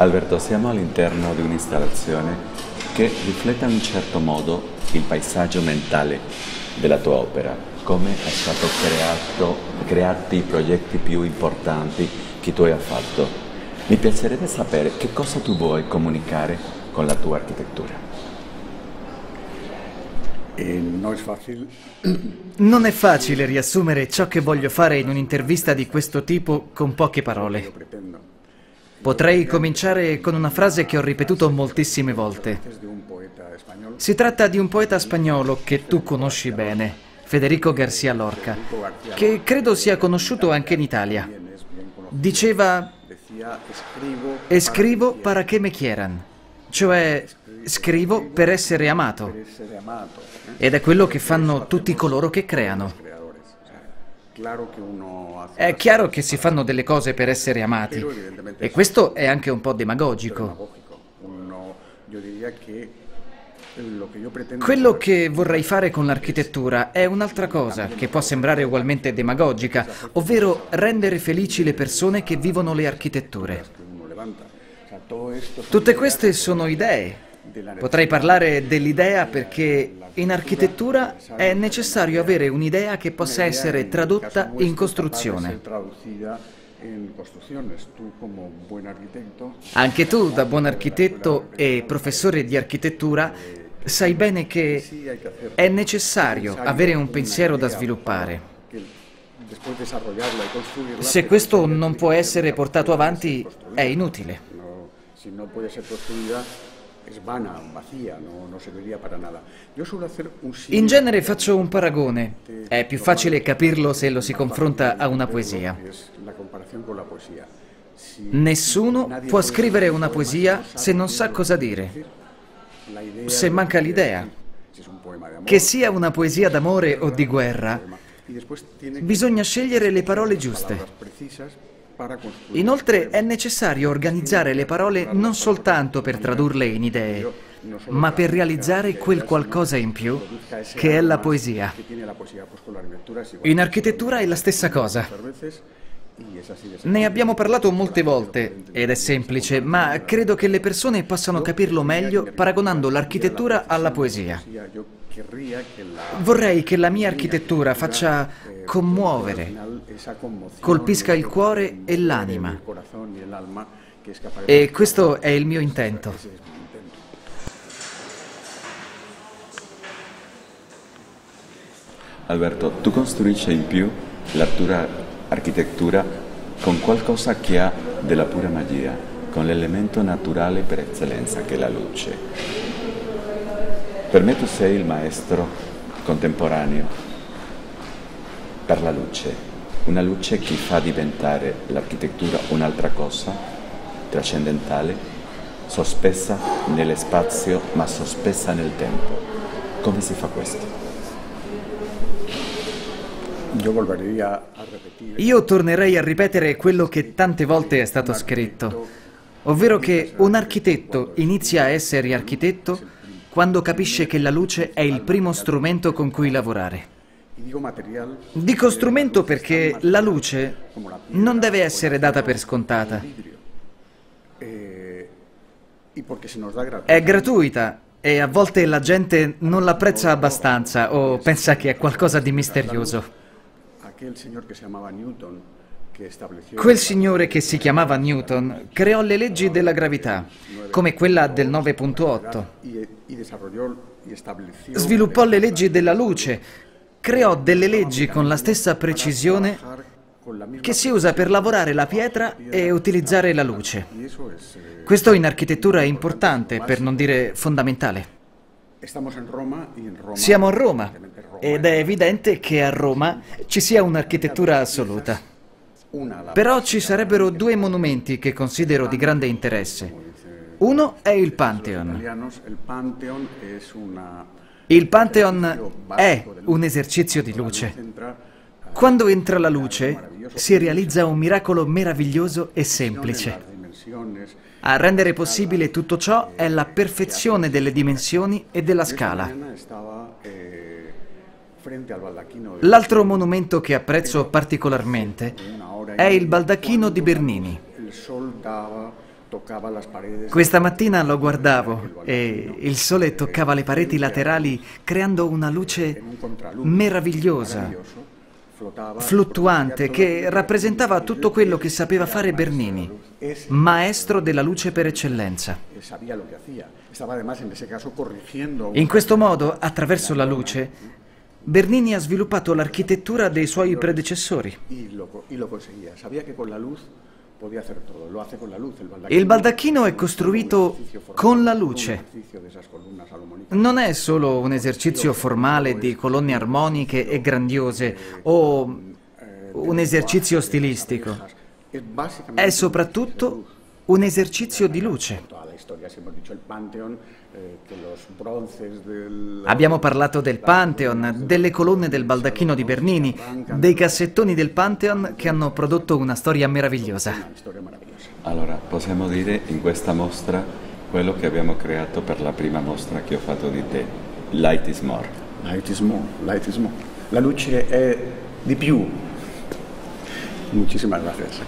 Alberto, siamo all'interno di un'installazione che riflette in un certo modo il paesaggio mentale della tua opera, come è stato creato, creati i progetti più importanti che tu hai fatto. Mi piacerebbe sapere che cosa tu vuoi comunicare con la tua architettura. Non è facile riassumere ciò che voglio fare in un'intervista di questo tipo con poche parole. Potrei cominciare con una frase che ho ripetuto moltissime volte. Si tratta di un poeta spagnolo che tu conosci bene, Federico García Lorca, che credo sia conosciuto anche in Italia. Diceva escrivo para que me quieran, cioè scrivo per essere amato. Ed è quello che fanno tutti coloro che creano. È chiaro che si fanno delle cose per essere amati. E questo è anche un po' demagogico. Quello che vorrei fare con l'architettura è un'altra cosa, che può sembrare ugualmente demagogica, ovvero rendere felici le persone che vivono le architetture. son Tutte queste sono idee. Potrei parlare dell'idea perché in architettura è necessario avere un'idea che possa essere tradotta in costruzione. Anche tu, da buon architetto e professore di architettura, sai bene che è necessario avere un pensiero da sviluppare. Se questo non può essere portato avanti, è inutile. Es vana, vacía, no, no serviría para nada. Yo suelo hacer un In genere faccio un paragone. È più facile capirlo se lo si confronta a una poesia. Nessuno può scrivere una un poesia se non sa cosa dire. Se manca l'idea. Che sia una poesia d'amore o di guerra, bisogna scegliere le parole giuste. Inoltre è necessario organizzare le parole non soltanto per tradurle in idee, ma per realizzare quel qualcosa in più che è la poesia. In architettura è la stessa cosa. Ne abbiamo parlato molte volte ed è semplice, ma credo che le persone possano capirlo meglio paragonando l'architettura alla poesia. Vorrei che la mia architettura faccia commuovere, colpisca il cuore e l'anima. E questo è il mio intento. Alberto, tu costruisci in più la tua architettura con qualcosa che ha della pura magia, con l'elemento naturale per eccellenza che è la luce. Per me tu sei il maestro contemporaneo per la luce, una luce che fa diventare l'architettura un'altra cosa, trascendentale, sospesa nello spazio ma sospesa nel tempo. Come si fa questo? Io tornerei a ripetere quello che tante volte è stato scritto, ovvero che un architetto inizia a essere architetto quando capisce che la luce è il primo strumento con cui lavorare. Dico strumento perché la luce non deve essere data per scontata. È gratuita e a volte la gente non l'apprezza abbastanza o pensa che è qualcosa di misterioso. Aquel señor que se llamaba Newton Quel signore che si chiamava Newton creò le leggi della gravità, come quella del 9.8. y, y desarrolló y estableció Sviluppò le leggi della luce, creò delle leggi con la stessa precisione che si usa per lavorare la pietra e utilizzare la luce. Questo in architettura è importante, per non dire fondamentale. Siamo a Roma ed è evidente che a Roma ci sia un'architettura assoluta. Però ci sarebbero due monumenti che considero di grande interesse. Uno è il Pantheon. Il Pantheon è un esercizio di luce. Quando entra la luce si realizza un miracolo meraviglioso e semplice. A rendere possibile tutto ciò è la perfezione delle dimensioni e della scala. L'altro monumento che apprezzo particolarmente è il baldacchino di Bernini. Questa mattina lo guardavo e il sole toccava le pareti laterali creando una luce meravigliosa, fluttuante, che rappresentava tutto quello che sapeva fare Bernini, maestro della luce per eccellenza. In questo modo, attraverso la luce, Bernini ha sviluppato l'architettura dei suoi predecessori. Il baldacchino è costruito con la luce. Non è solo un esercizio formale di colonne armoniche e grandiose o un esercizio stilistico. È soprattutto un esercizio di luce. Abbiamo parlato del Pantheon, delle colonne del baldacchino di Bernini, dei cassettoni del Pantheon che hanno prodotto una storia meravigliosa. Allora, possiamo dire in questa mostra quello che abbiamo creato per la prima mostra che ho fatto di te, Light is More. Light is more, light is more. La luce è di più. Muchísimas gracias.